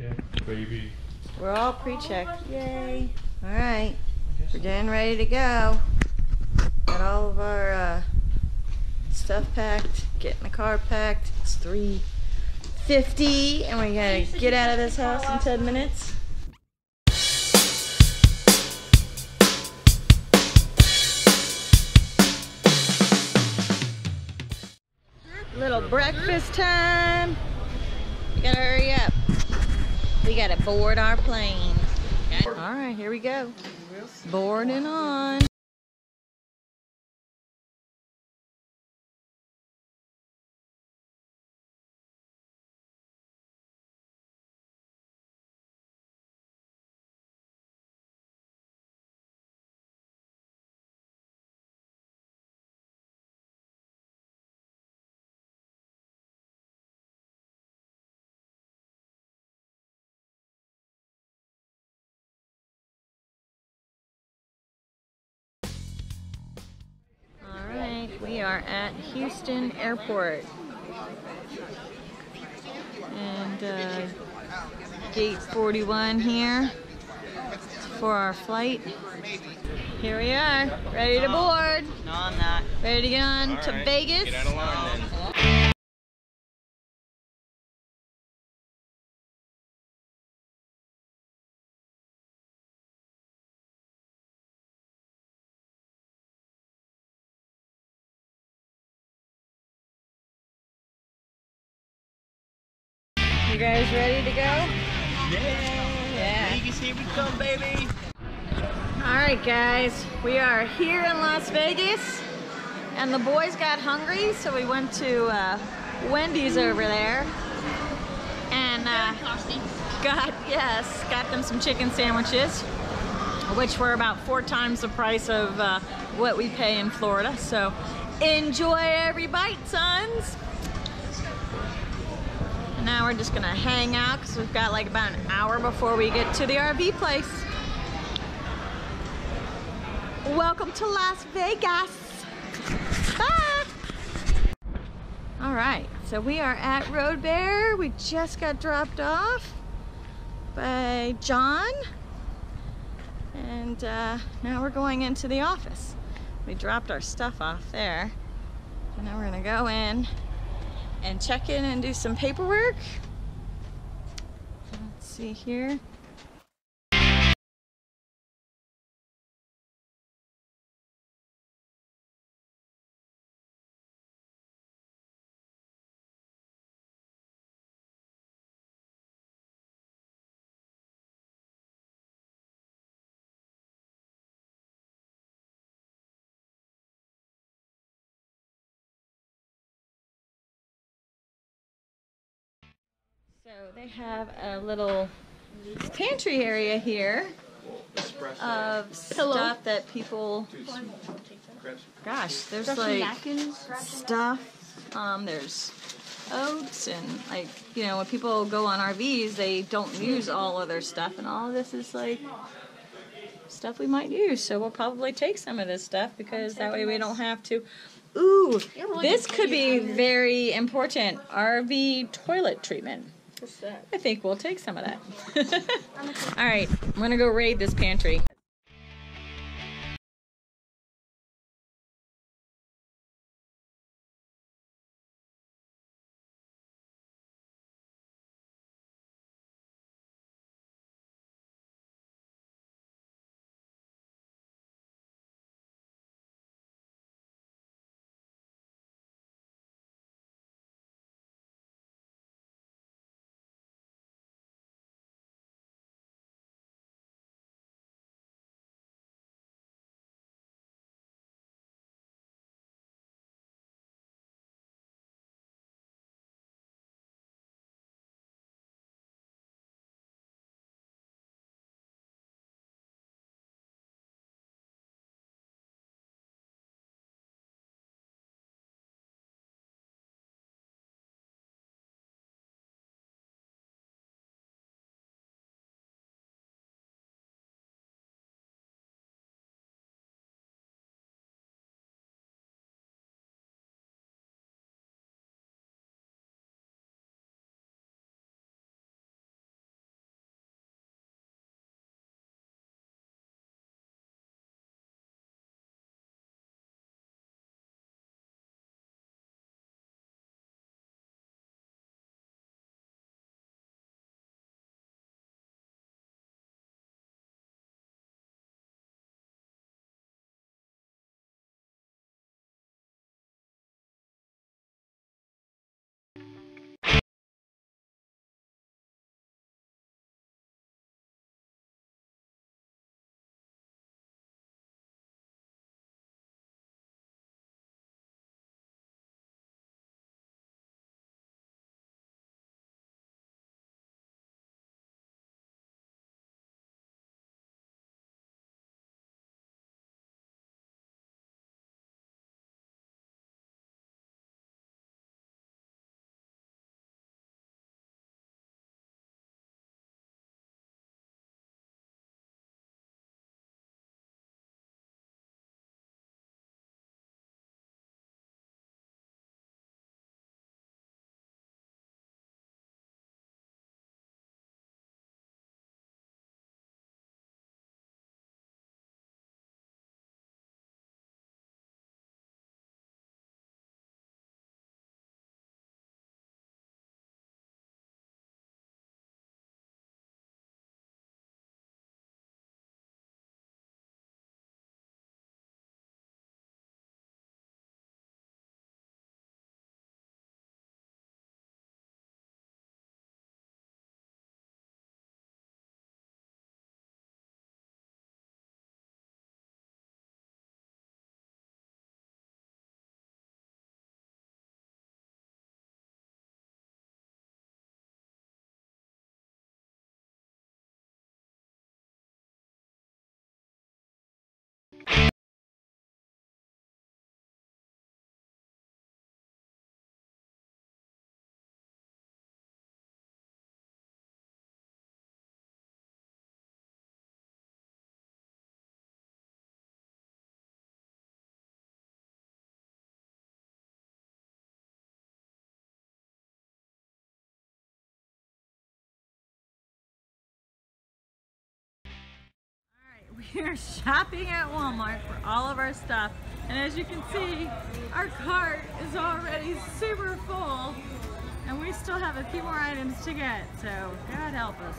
Yeah, baby. We're all pre-checked. Yay. All right. We're getting ready to go. Got all of our uh, stuff packed. Getting the car packed. It's 3.50 and we gotta get out of this house in 10 minutes. Little breakfast time. You gotta hurry up. We gotta board our plane. All right, here we go. Boarding on. We are at Houston Airport. And uh, gate 41 here for our flight. Here we are, ready to board. No, I'm not. Ready to get on to right, Vegas. Guys ready to go? Yeah. Yeah. Vegas, here we come, baby. All right, guys, we are here in Las Vegas, and the boys got hungry, so we went to uh, Wendy's over there, and uh, got yes, got them some chicken sandwiches, which were about four times the price of uh, what we pay in Florida. So enjoy every bite, sons. Now we're just gonna hang out because we've got like about an hour before we get to the RV place. Welcome to Las Vegas. Bye. All right, so we are at Road Bear. We just got dropped off by John. And uh, now we're going into the office. We dropped our stuff off there. And now we're gonna go in and check in and do some paperwork. Let's see here. So they have a little pantry area here of stuff that people. Gosh, there's like stuff. Um, there's oats and like you know when people go on RVs, they don't use all of their stuff, and all of this is like stuff we might use. So we'll probably take some of this stuff because that way we don't have to. Ooh, this could be very important. RV toilet treatment. I think we'll take some of that. All right, I'm gonna go raid this pantry. We are shopping at Walmart for all of our stuff. And as you can see, our cart is already super full. And we still have a few more items to get, so God help us.